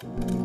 you